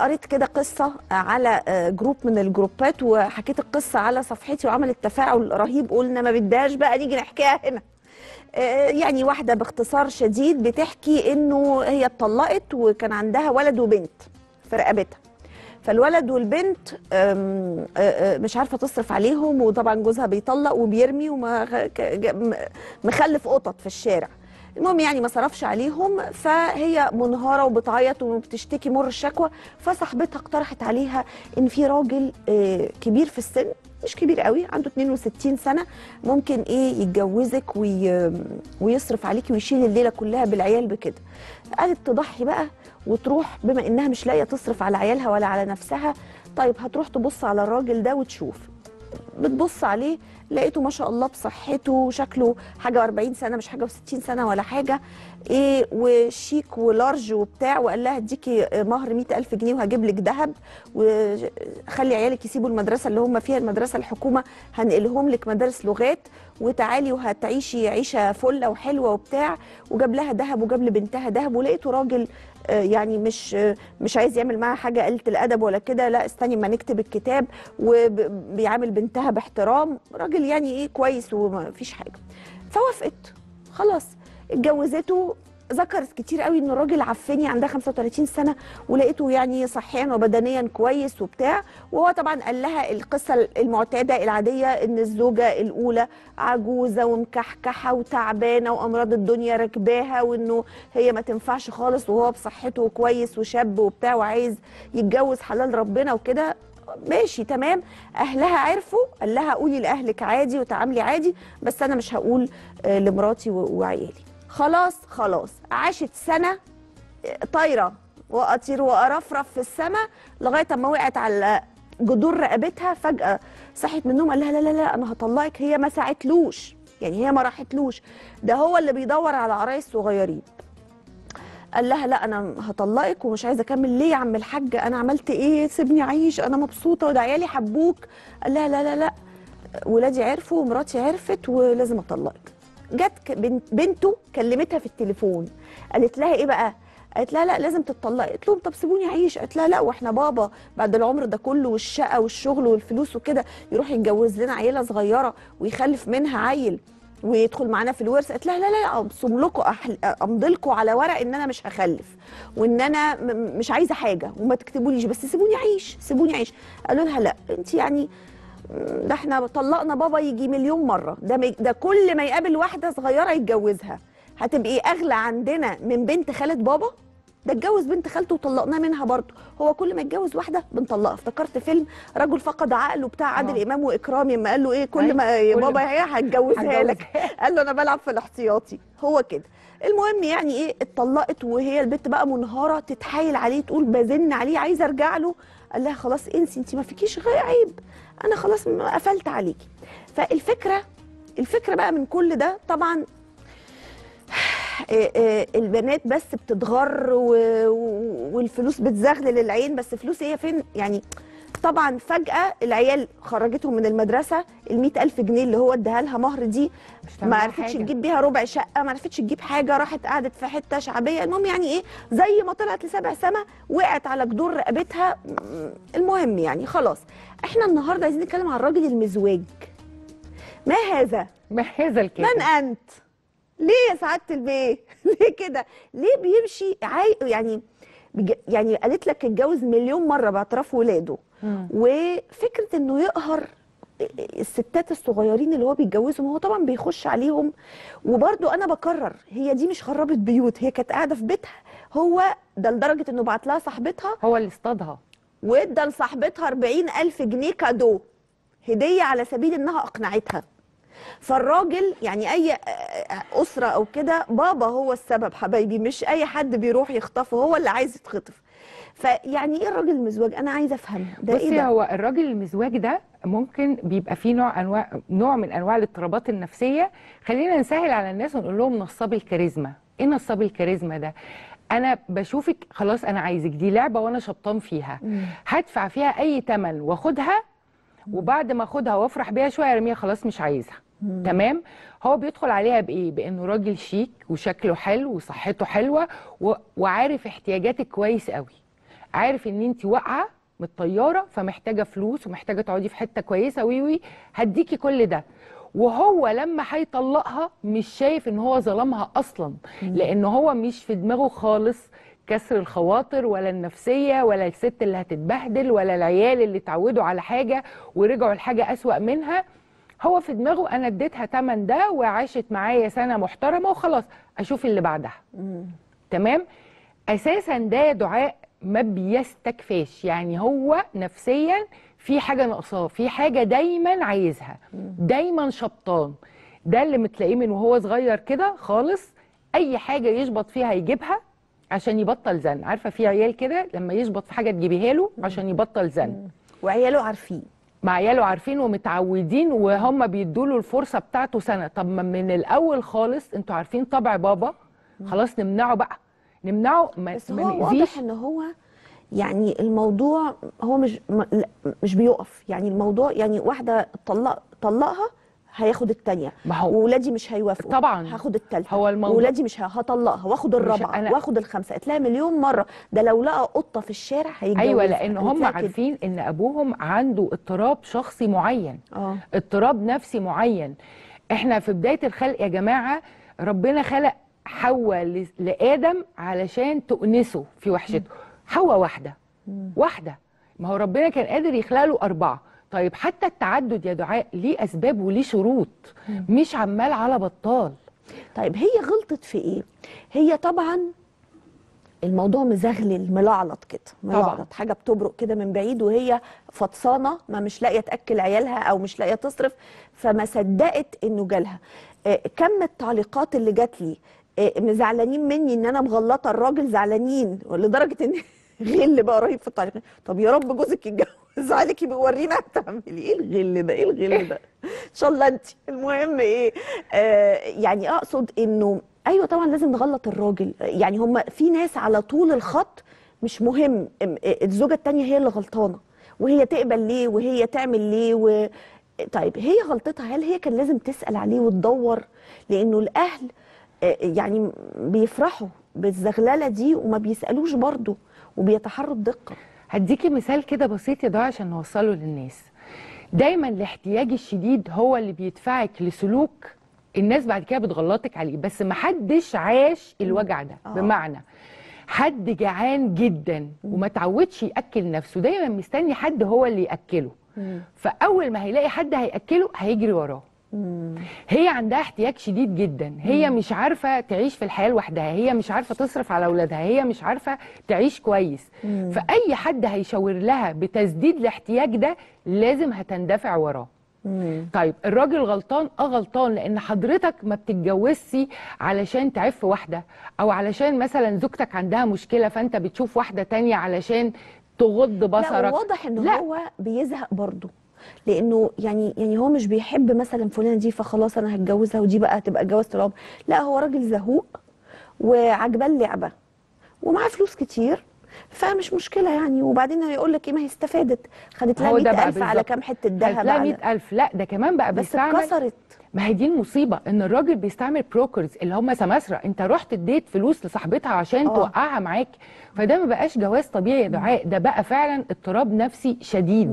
قريت كده قصة على جروب من الجروبات وحكيت القصة على صفحتي وعملت تفاعل رهيب قلنا ما بدهاش بقى نيجي نحكيها هنا. آه، يعني واحدة باختصار شديد بتحكي إنه هي اتطلقت وكان عندها ولد وبنت في رقبتها فالولد والبنت آه، آه، مش عارفة تصرف عليهم وطبعا جوزها بيطلق وبيرمي ومخلف قطط في الشارع. المهم يعني ما صرفش عليهم فهي منهارة وبتعيط وبتشتكي مر الشكوى فصاحبتها اقترحت عليها إن في راجل آه، كبير في السن مش كبير قوي عنده 62 سنة ممكن إيه يتجوزك وي... ويصرف عليكي ويشيل الليلة كلها بالعيال بكده. قالت تضحي بقى وتروح بما إنها مش لاقية تصرف على عيالها ولا على نفسها طيب هتروح تبص على الراجل ده وتشوف. بتبص عليه لقيته ما شاء الله بصحته شكله حاجة و40 سنة مش حاجة و60 سنة ولا حاجة. إيه وشيك ولارج وبتاع وقال لها اديكي مهر 100000 جنيه وهجيب لك ذهب وخلي عيالك يسيبوا المدرسة اللي هم فيها المدرسة الحكومة هنقلهم لك مدارس لغات. وتعالي وهتعيشي عيشة فلة وحلوة وبتاع. وجاب لها ذهب وجاب لبنتها ذهب ولقيته راجل آه، يعني مش آه، مش عايز يعمل معاها حاجة قلة الأدب ولا كده. لا استني ما نكتب الكتاب. وبيعامل بنتها باحترام. راجل يعني إيه كويس ومفيش حاجة. فوافقت. خلاص. اتجوزته. ذكرت كتير قوي إن الراجل عفني عندها 35 سنة ولقيته يعني صحيا وبدنيا كويس وبتاع. وهو طبعا قال لها القصة المعتادة العادية إن الزوجة الأولى عجوزة ومكحكحة وتعبانة وأمراض الدنيا راكباها وإنه هي ما تنفعش خالص وهو بصحته كويس وشاب وبتاع وعايز يتجوز حلال ربنا وكده. ماشي تمام. أهلها عرفوا قال لها قولي لأهلك عادي وتعاملي عادي بس أنا مش هقول آه، لمراتي وعيالي. خلاص خلاص. عاشت سنة طايرة واطير وارفرف في السماء لغاية أما وقعت على جذور رقبتها فجأة صحت من النوم قال لها لا لا لا أنا هطلقك هي ما ساعتلوش. يعني هي ما راحتلوش. ده هو اللي بيدور على عرايس صغيرين. قال لها لا أنا هطلقك ومش عايزة أكمل. ليه يا عم الحاج؟ أنا عملت إيه؟ سيبني أعيش. أنا مبسوطة وده عيالي حبوك. قال لها لا لا لا. ولادي عرفوا ومراتي عرفت ولازم اطلقك جت بنته كلمتها في التليفون. قالت لها إيه بقى؟ قالت لها لا لازم تتطلقي قالت لهم طب سيبوني أعيش. قالت لها لا وإحنا بابا بعد العمر ده كله والشقة والشغل والفلوس وكده يروح يتجوز لنا عيلة صغيرة ويخلف منها عيل ويدخل معانا في الورث. قالت لها لا لا أبصم لكم. أمضي لكم على ورق إن أنا مش هخلف وإن أنا. مش عايزة حاجة وما تكتبوليش. بس سيبوني أعيش سيبوني أعيش. قالوا لها لا. أنت يعني ده إحنا طلقنا بابا يجي مليون مرة. ده. ده كل ما يقابل واحدة صغيرة يتجوزها. هتبقي أغلى عندنا من بنت خالة بابا؟ ده اتجوز بنت خالته وطلقناه منها برضه. هو كل ما يتجوز واحدة بنطلقها. افتكرت فيلم رجل فقد عقله بتاع عادل آه. إمام واكرامي لما قال له إيه؟ كل أيوة، ما يا بابا هي هتجوزها لك. قال له أنا بلعب في الاحتياطي. هو كده. المهم يعني إيه؟ اتطلقت وهي البت بقى منهارة تتحايل عليه تقول بزن عليه عايزة أرجع له. قال لها خلاص انسي انت ما فيكيش غير عيب. أنا خلاص قفلت عليكي. فالفكرة الفكرة بقى من كل ده طبعا آه، آه، البنات بس بتتغر والفلوس بتزغلل العين بس فلوس هي فين؟ يعني طبعا فجأة العيال خرجتهم من المدرسة ال ألف جنيه اللي هو اداها لها مهر دي ما عرفتش. تجيب بيها ربع شقة ما عرفتش تجيب حاجة راحت قعدت في حتة شعبية. المهم يعني إيه؟ زي ما طلعت لسبع سما وقعت على جدور رقبتها. المهم يعني خلاص. إحنا النهارده عايزين نتكلم عن الراجل المزواج. ما هذا؟ ما هذا الكلام من أنت؟ ليه يا سعادة البيه؟ ليه كده؟ ليه بيمشي عاي... يعني. يعني قالت لك اتجوز مليون مرة باعتراف ولاده. مم. وفكرة إنه يقهر الستات الصغيرين اللي هو بيتجوزهم هو طبعا بيخش عليهم. وبرده أنا بكرر هي دي مش خربت بيوت هي كانت قاعدة في بيتها. هو ده لدرجة إنه بعت لها صاحبتها. هو اللي اصطادها. وادى لصاحبتها 40 ألف جنيه كادو هدية على سبيل إنها أقنعتها. فالراجل يعني أي أسرة أو كده بابا هو السبب حبايبي مش أي حد بيروح يخطفه هو اللي عايز يتخطف. فيعني إيه الراجل المزواج؟ أنا عايزة أفهم ده بصي إيه ده؟ هو الراجل المزواج ده ممكن بيبقى فيه نوع أنواع نوع من أنواع الاضطرابات النفسية. خلينا نسهل على الناس ونقول لهم نصاب الكاريزما. إيه نصاب الكاريزما ده؟ أنا بشوفك خلاص أنا عايزك دي لعبة وأنا شبطان فيها. هدفع فيها أي تمن وأخدها وبعد ما أخدها وأفرح بيها شوية أرميها خلاص مش عايزها. تمام؟ هو بيدخل عليها بإيه؟ بإنه راجل شيك وشكله حلو وصحته حلوة و... وعارف احتياجاتك كويس قوي. عارف إن أنت واقعة من الطياره فمحتاجة فلوس ومحتاجة تقعدي في حتة كويسة وي وي هديكي كل ده. وهو لما هيطلقها مش شايف إن هو ظلمها أصلا لأن هو مش في دماغه خالص كسر الخواطر ولا النفسية ولا الست اللي هتتبهدل ولا العيال اللي اتعودوا على حاجة ورجعوا لحاجة أسوأ منها. هو في دماغه أنا اديتها تمن ده وعاشت معايا سنة محترمة وخلاص أشوف اللي بعدها. تمام؟ أساسا ده دعاء ما بيستكفاش يعني هو نفسيا في حاجة ناقصاه في حاجة دايما عايزها دايما شبطان. ده اللي متلاقيه من وهو صغير كده خالص أي حاجة يشبط فيها يجيبها عشان يبطل زن. عارفة في عيال كده لما يشبط في حاجة تجيبيها له عشان يبطل زن. وعياله عارفين. مع عياله عارفين ومتعودين وهم بيدوا له الفرصة بتاعته سنة. طب ما من الأول خالص أنتوا عارفين طبع بابا. خلاص نمنعه بقى. نمنعه ما, بس هو واضح إن هو يعني الموضوع هو مش مش بيقف. يعني الموضوع يعني واحدة طلق طلقها هياخد التانية. ما هو وولادي مش هيوافقوا. طبعا. هاخد التالتة. هو الموضوع- وولادي مش هطلقها. واخد الرابعة. أنا- واخد الخامسة. اتلاقي مليون مرة. ده لو لقى قطة في الشارع هيتجوزها أيوه لأن هم. عارفين إن أبوهم عنده اضطراب شخصي معين. آه. اضطراب نفسي معين. إحنا في بداية الخلق يا جماعة ربنا خلق حواء لآدم علشان تؤنسه في وحشته. حواء واحدة. واحدة. ما هو ربنا كان قادر يخلق له أربعة. طيب حتى التعدد يا دعاء ليه أسباب وليه شروط؟ مش عمال على بطال. طيب هي غلطت في إيه؟ هي طبعا الموضوع مزغلل ملعلط كده ملعلط. حاجة بتبرق كده من بعيد وهي فطسانة ما مش لاقية تأكل عيالها أو مش لاقية تصرف فما صدقت إنه جالها. آه، كم التعليقات اللي جات لي؟ آه، مزعلانين مني إن أنا مغلطة الراجل زعلانين لدرجة إن غل بقى رهيب في التعليقات. طب يا رب جوزك يتجوز. عليكي بيورينا هتعملي إيه الغل ده؟ إيه الغل ده؟ إن شاء الله انت. المهم إيه؟ آه يعني أقصد إنه أيوه طبعا لازم نغلط الراجل. يعني هم في ناس على طول الخط مش مهم. ام- الزوجة التانية هي اللي غلطانة. وهي تقبل ليه؟ وهي تعمل ليه؟ و... طيب هي غلطتها. هل هي كان لازم تسأل عليه وتدور؟ لأنه الأهل آه، يعني بيفرحوا بالزغللة دي وما بيسألوش برضه. وبيتحروا بدقة. هديكي مثال كده بسيط يا دعاء عشان نوصله للناس. دايما الاحتياج الشديد هو اللي بيدفعك لسلوك الناس بعد كده بتغلطك عليه بس محدش عاش الوجع ده. آه. بمعنى حد جعان جدا وما تعودش يأكل نفسه دايما مستني حد هو اللي يأكله. فأول ما هيلاقي حد هيأكله هيجري وراه. هي عندها احتياج شديد جدا. هي مش عارفة تعيش في الحياة لوحدها. هي مش عارفة تصرف على أولادها. هي مش عارفة تعيش كويس. فأي حد هيشاور لها بتسديد الاحتياج ده لازم هتندفع وراه. طيب الراجل غلطان؟ آه غلطان. لأن حضرتك ما بتتجوزش علشان تعف واحدة. أو علشان مثلا زوجتك عندها مشكلة فأنت بتشوف واحدة تانية علشان تغض لا بصرك. واضح إن لا. هو بيزهق برضه. لأنه يعني يعني هو مش بيحب مثلا فلانة دي فخلاص أنا هتجوزها ودي بقى هتبقى جوازة العمر لا هو راجل زهوق وعجباه اللعبه ومعاه فلوس كتير فمش مشكلة يعني. وبعدين هيقول لك إيه ما هي استفادت خدت لها هو ده بقى 100000 على. كام حتة ذهب لا على 100000 لا ده كمان بقى بس بيستعمل اتكسرت. ما هي دي المصيبة إن الراجل بيستعمل بروكرز اللي هم سماسرة. أنت رحت اديت فلوس لصاحبتها عشان آه. توقعها معاك. فده ما بقاش جواز طبيعي يا دعاء. ده بقى فعلا اضطراب نفسي شديد.